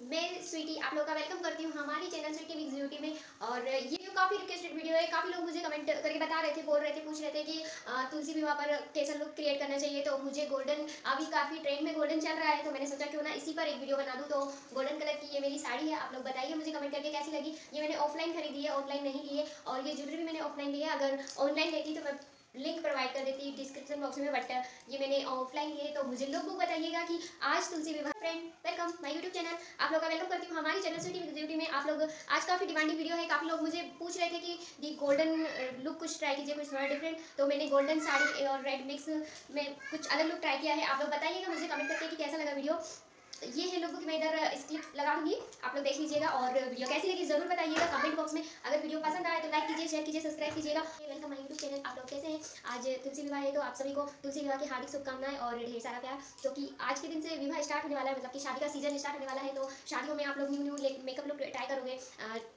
मैं, स्वीटी, आप लोगों का वेलकम करती हूँ हमारी चैनल स्वीटी विक्स ब्यूटी में। और ये जो काफ़ी रिक्वेस्टेड वीडियो है, काफ़ी लोग मुझे कमेंट करके बता रहे थे, बोल रहे थे, पूछ रहे थे कि तुलसी विवाह पर कैसा लुक क्रिएट करना चाहिए। तो मुझे गोल्डन अभी काफ़ी ट्रेंड में गोल्डन चल रहा है तो मैंने सोचा क्यों ना इसी पर एक वीडियो बना दूँ। तो गोल्डन कलर की ये मेरी साड़ी है, आप लोग बताइए मुझे कमेंट करके कैसी लगी। ये मैंने ऑफलाइन खरीदी है ऑनलाइन नहीं ली है और ये ज्वेलरी भी मैंने ऑफलाइन ली है, अगर ऑनलाइन लेती तो मैं लिंक प्रोवाइड कर देती डिस्क्रिप्शन बॉक्स में बट ये मैंने ऑफलाइन लिए तो मुझे लोग बुक बताइएगा कि आज Tulsi Vivah friend welcome my YouTube channel आप लोग का वेलकम करती हूँ। हमारी चैनल सिटी ब्यूटी में आप लोग, आज काफ़ी डिमांडिंग वीडियो है। काफ़ी लोग मुझे पूछ रहे थे कि दी गोल्डन लुक कुछ ट्राई कीजिए, कुछ थोड़ा डिफरेंट तो मैंने गोल्डन साड़ी और रेड मिक्स में कुछ अलग लुक ट्राई किया है। आप लोग बताइएगा, मुझे कमेंट करके कि कैसा लगा वीडियो ये है लोगों की, मैं इधर स्क्रिप्ट लगा दूँगी। आप लोग देख लीजिएगा और वीडियो कैसी लगी, ज़रूर बताइएगा कमेंट बॉक्स में। अगर वीडियो पसंद आए तो लाइक कीजिए शेयर कीजिए सब्सक्राइब कीजिएगा। वेलकम माई यूट्यूब चैनल आप लोग हैं आज तुलसी विवाह है तो आप सभी को तुलसी विवाह की हार्दिक शुभकामनाएँ और ढेर सारा प्यार क्योंकि आज के दिन से विवाह स्टार्ट होने वाला है मतलब कि शादी का सीज़न स्टार्ट होने वाला है तो शादियों में आप लोग new new makeup look try करोगे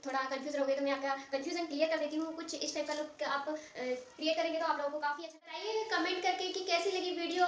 थोड़ा कन्फ्यूज़ रहोगे तो मैं आपका कन्फ्यूज़न क्लियर कर देती हूँ, कुछ इस टाइप का लुक आप क्रिएट करेंगे तो आप लोगों को काफ़ी अच्छा बताइए कमेंट करके कि कैसी लगी वीडियो